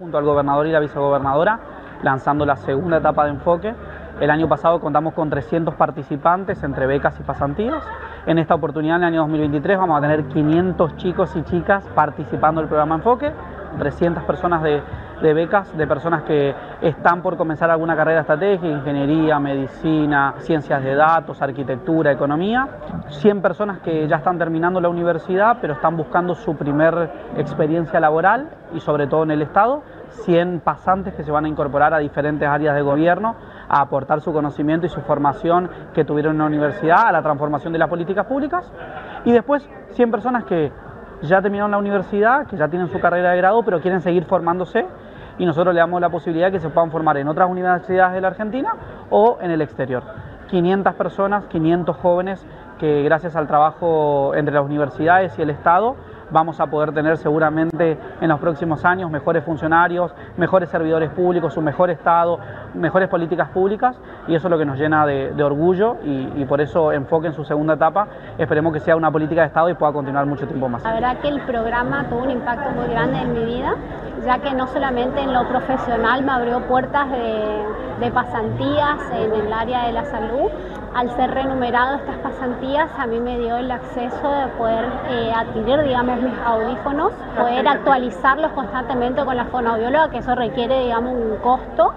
junto al gobernador y la vicegobernadora, lanzando la segunda etapa de enfoque. El año pasado contamos con 300 participantes entre becas y pasantías. En esta oportunidad, en el año 2023, vamos a tener 500 chicos y chicas participando del programa Enfoque, 300 personas de, de becas de personas que están por comenzar alguna carrera estratégica, ingeniería, medicina, ciencias de datos, arquitectura, economía. 100 personas que ya están terminando la universidad, pero están buscando su primer experiencia laboral y sobre todo en el Estado. 100 pasantes que se van a incorporar a diferentes áreas de gobierno a aportar su conocimiento y su formación que tuvieron en la universidad a la transformación de las políticas públicas. Y después 100 personas que ya terminaron la universidad, que ya tienen su carrera de grado, pero quieren seguir formándose y nosotros le damos la posibilidad de que se puedan formar en otras universidades de la Argentina o en el exterior. 500 personas, 500 jóvenes que gracias al trabajo entre las universidades y el Estado vamos a poder tener seguramente en los próximos años mejores funcionarios, mejores servidores públicos, un mejor Estado, mejores políticas públicas y eso es lo que nos llena de, orgullo y, por eso enfoque en su segunda etapa. Esperemos que sea una política de Estado y pueda continuar mucho tiempo más. La verdad que el programa tuvo un impacto muy grande en mi vida, ya que no solamente en lo profesional me abrió puertas de, pasantías en el área de la salud, al ser renumerado estas pasantías a mí me dio el acceso de poder eh, adquirir, digamos, mis audífonos, poder actualizarlos constantemente con la fonoaudióloga, que eso requiere, digamos, un costo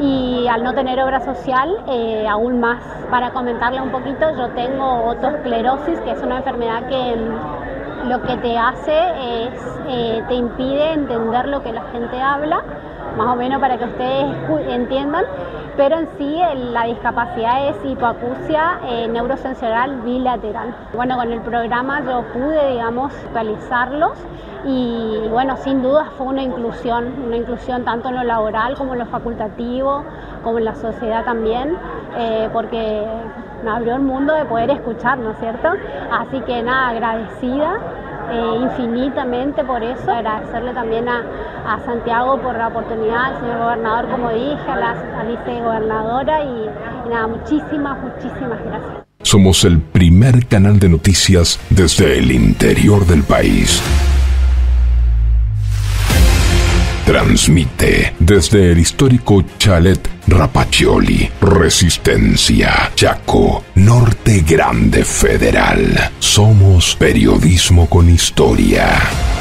y al no tener obra social, eh, aún más. Para comentarle un poquito, yo tengo otosclerosis, que es una enfermedad que mm, lo que te hace es, eh, te impide entender lo que la gente habla, más o menos para que ustedes entiendan pero en sí la discapacidad es hipoacusia eh, neurosensorial bilateral. Bueno, con el programa yo pude, digamos, actualizarlos y bueno, sin duda fue una inclusión, una inclusión tanto en lo laboral como en lo facultativo, como en la sociedad también, eh, porque me abrió el mundo de poder escuchar, ¿no es cierto? Así que nada, agradecida eh, infinitamente por eso. Agradecerle también a, Santiago por la oportunidad, al señor gobernador, como dije, a la vicegobernadora y, y nada, muchísimas, muchísimas gracias. Somos el primer canal de noticias desde el interior del país. Transmite desde el histórico chalet Rapaccioli, Resistencia, Chaco, Norte Grande Federal. Somos periodismo con historia.